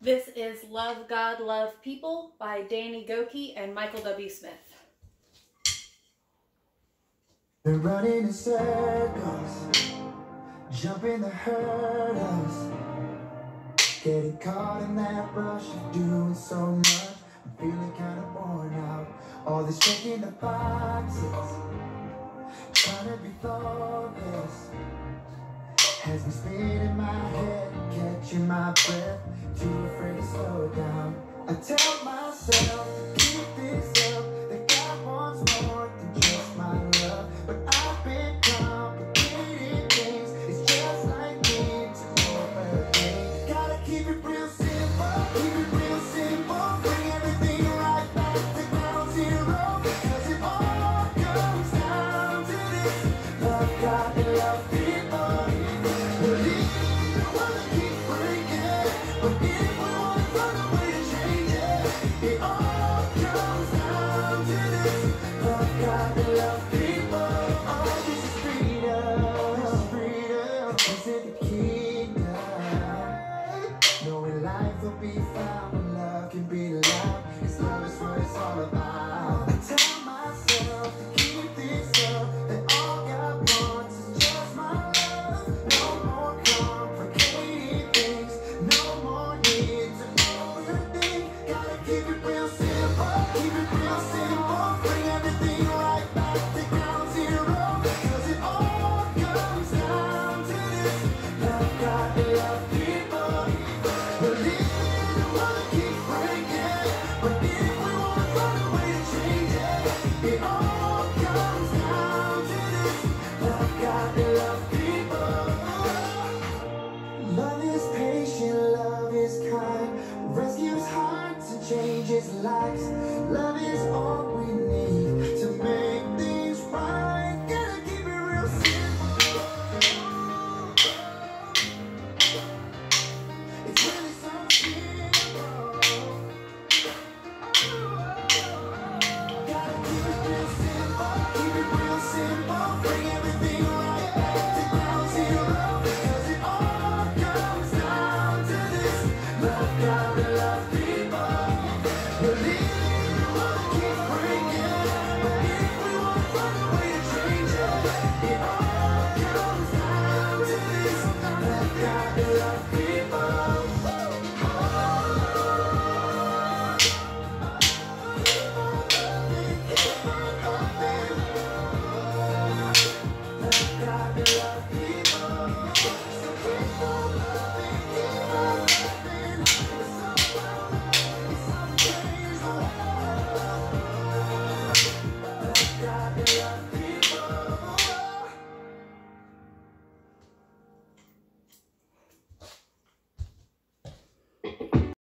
This is Love God, Love People by Danny Gokey and Michael W. Smith. Been running in circles, jumping the hurdles, getting caught in that rush of doing so much. I'm feeling kind of worn out. All this checking the boxes, trying to be. Has me spinning my head, catching my breath, I tell myself just likes love.